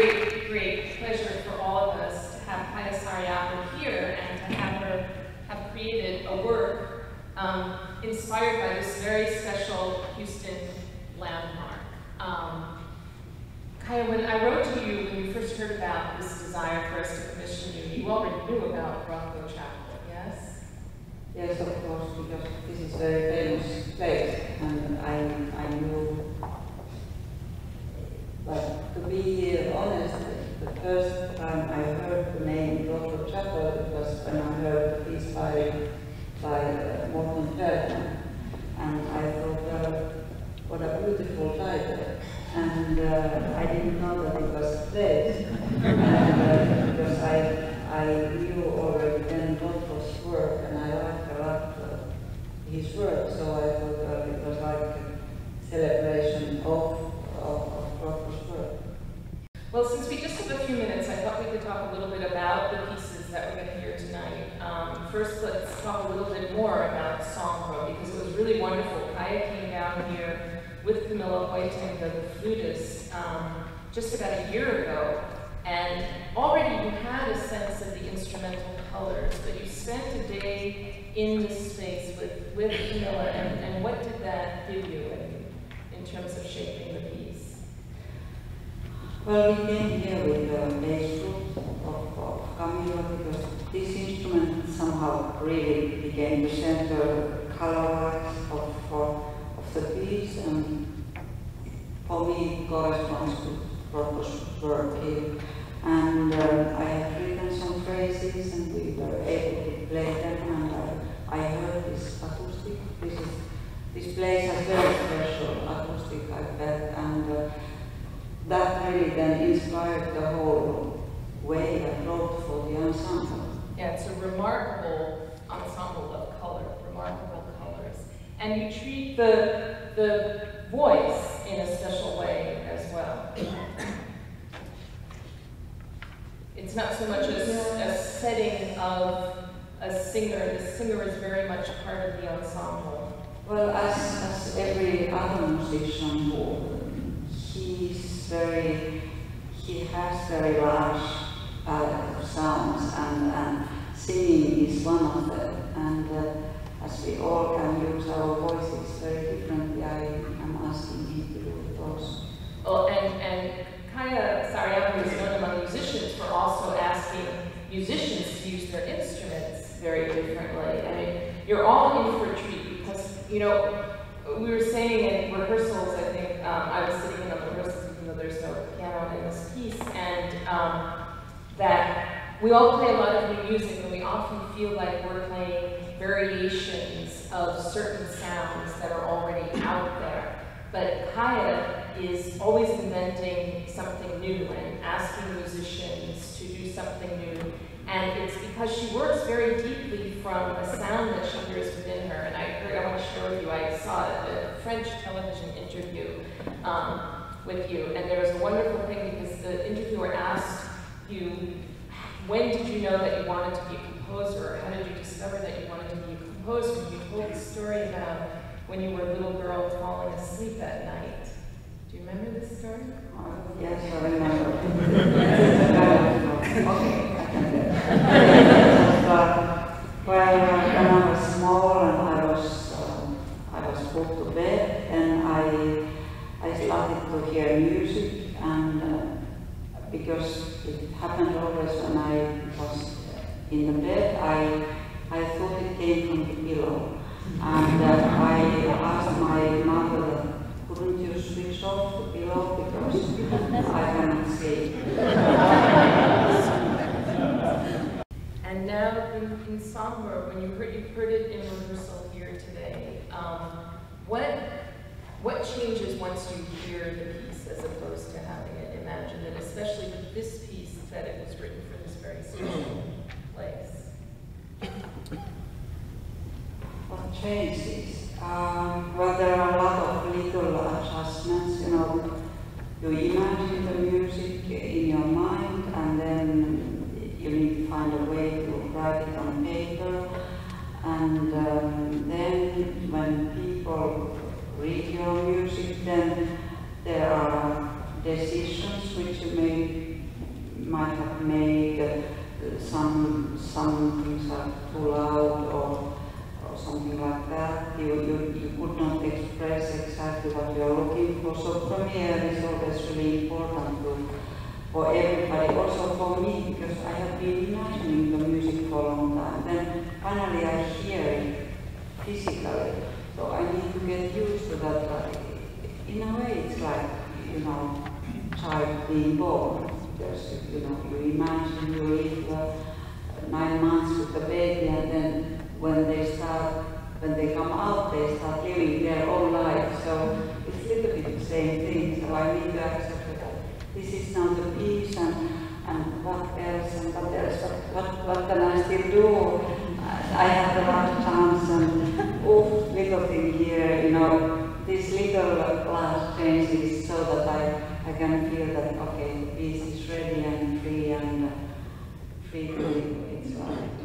great, great pleasure for all of us to have Kaija Saariaho here and to have her have created a work um, inspired by this very special Houston landmark. Um, Kaija, when I wrote to you when you first heard about this desire for us to commission you, you already knew about Rothko Chapel, yes? Yes, of course, because this is very famous place, and I, I knew. But to be honest, the first time I heard the name Rothko Chapel, it was when I heard the piece by, by uh, Feldman. And I thought, well, what a beautiful title. And uh, I didn't know that it was place. and, uh, because I, I knew already then Rothko's work, and I liked a lot uh, his work, so I thought it was like a celebration of, of, of work. Well, since we just have a few minutes, I thought we could talk a little bit about the pieces that we're going to hear tonight. Um, first, let's talk a little bit more about Sombre, because it was really wonderful. Kaija came down here with Camilla Hoitenga, the flutist, um, just about a year ago, and already you had a sense of the instrumental colors, but you spent a day in this space with, with Camilla, and, and what did that give you in, in terms of shaping the piece? Well, we came here with the group of, of Camilla because this instrument somehow really became the center color of, of, of the piece, and for me corresponds to Rothko's work here. And uh, I have written some phrases and we were able to play them and I, I heard this acoustic. This, is, this place has very special acoustic I felt and uh, that really then inspired the whole way I wrote for the ensemble. Yeah, it's a remarkable ensemble of color, remarkable colors. And you treat the, the voice in a special way as well. It's not so much a, a setting of a singer. The singer is very much part of the ensemble. Well, as, as every other musician, he's very, he has very large palette of sounds, and, and singing is one of them. And uh, as we all can use our voices very differently, I am asking him to do it also. Well, and, and Kaija Saariaho is known among musicians for also asking musicians to use their instruments very differently. I mean, you're all in for a treat because, you know, we were saying in rehearsals, I think, um, I was sitting in on the rehearsals even though there's no piano in this piece, and um, that we all play a lot of new music and we often feel like we're playing variations of certain sounds that are already out there. But Kaija is always inventing something new and asking musicians to do something new. And it's because she works very deeply from a sound that she hears within her. And I heard, I want to share with you, I saw a French television interview um, with you, and there was a wonderful thing because the interviewer asked you, when did you know that you wanted to be a composer, or how did you discover that you wanted to be a composer? You told the story about when you were a little girl falling asleep at night. Do you remember this story? Oh, yes, I remember. but when, when I was small and I was, um, I was put to bed and I, I started to hear music and uh, because it happened always when I was in the bed, I, I thought it came from the pillow. And uh, I asked my mother, couldn't you switch off the pillow because I cannot sleep. And now in, in when you heard, you heard it in rehearsal here today, um, what, what changes once you hear the piece as opposed to having it imagined, and especially with this piece that it was written for this very special place? What changes? Um, well, there are a lot of little adjustments, you know. You imagine the music in your mind and then you need to find a way to write it on paper. And um, then when people read your music, then there are decisions which you may might have made. Uh, some some things are too loud or or something like that. You, you, you could not you're looking for. So premiere is always really important to, for everybody, also for me, because I have been imagining the music for a long time. Then finally I hear it physically. So I need to get used to that. Like, in a way, it's like, you know, child being born. You know, you imagine you live uh, nine months with the baby and then when they start, when they come out, they start living their own life. So same thing. So I accept that this is now the piece and, and what else and what else, what, what, what can I still do? I have a lot of chance and oh, little thing here, you know, this little glass changes so that I, I can feel that, okay, piece is ready and free and uh, free to its life.